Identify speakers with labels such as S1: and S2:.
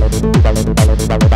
S1: ballad,
S2: ballad, ballad, ballad, ballad.